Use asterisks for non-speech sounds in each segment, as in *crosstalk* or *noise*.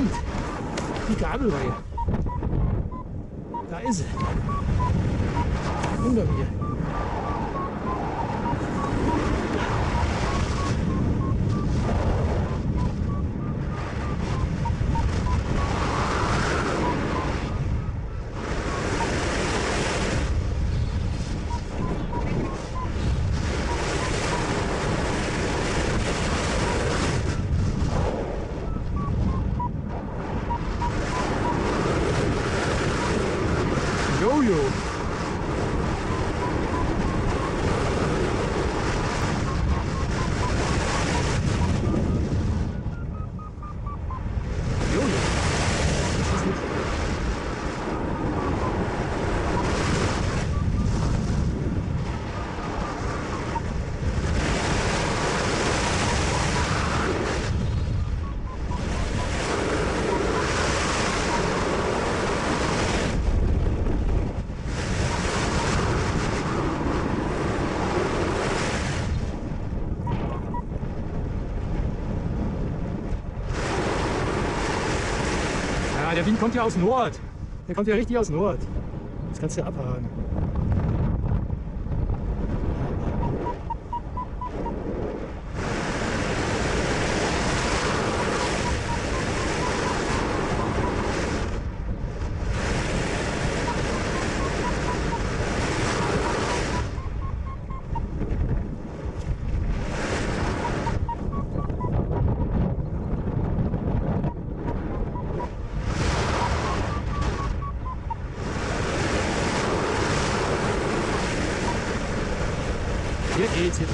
Freund! Die Gabelreihe. Da ist sie. Unter mir. Jojo. Jojo. Das ist nicht. Wind kommt ja aus Nord. Der kommt ja richtig aus Nord. Das kannst du ja abhaken. created.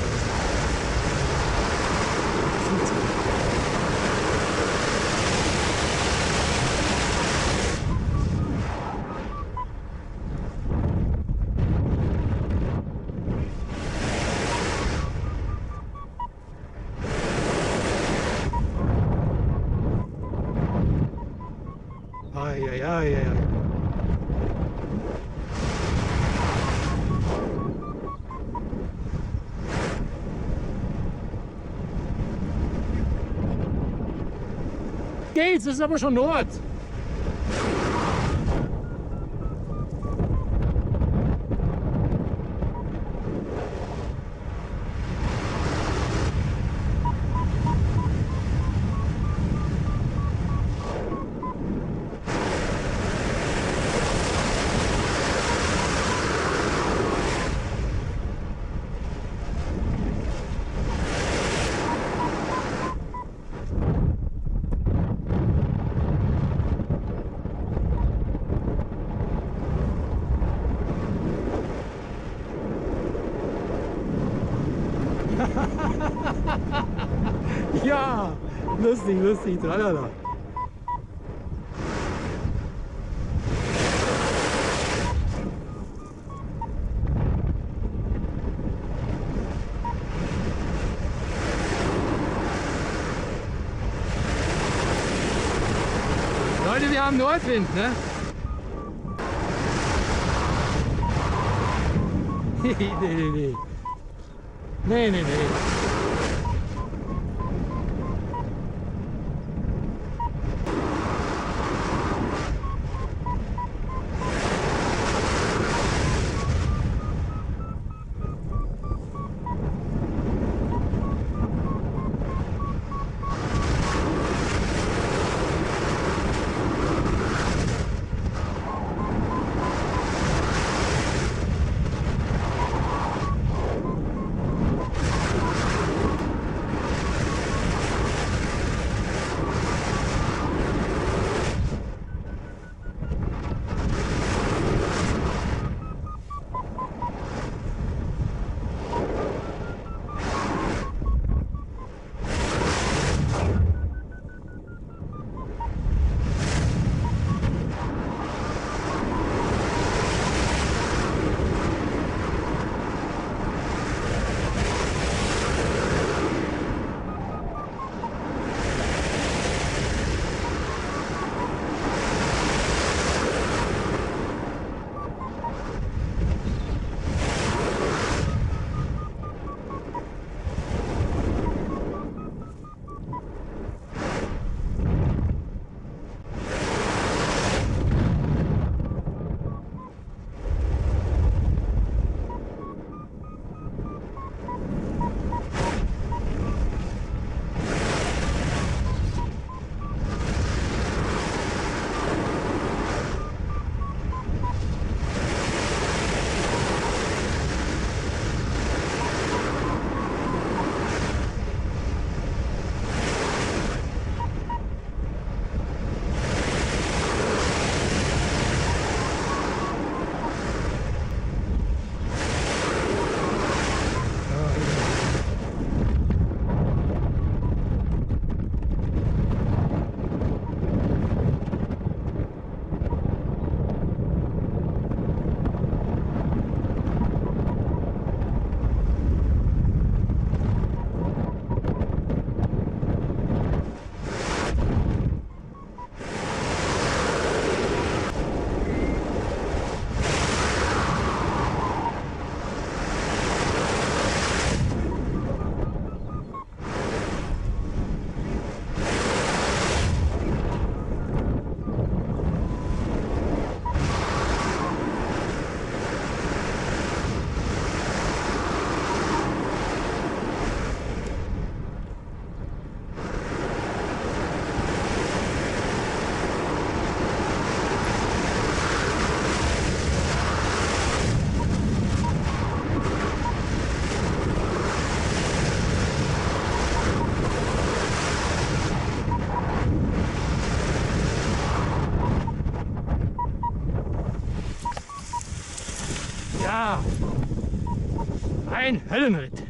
Ay, ay, ay, ay, ay. Geht's, das ist aber schon Nord. *laughs* Ja, lustig, lustig, tralala. Leute, wir haben Nordwind, ne? *laughs* nee, nee, nee. Nee, nee, nee. Ein Höllenritt.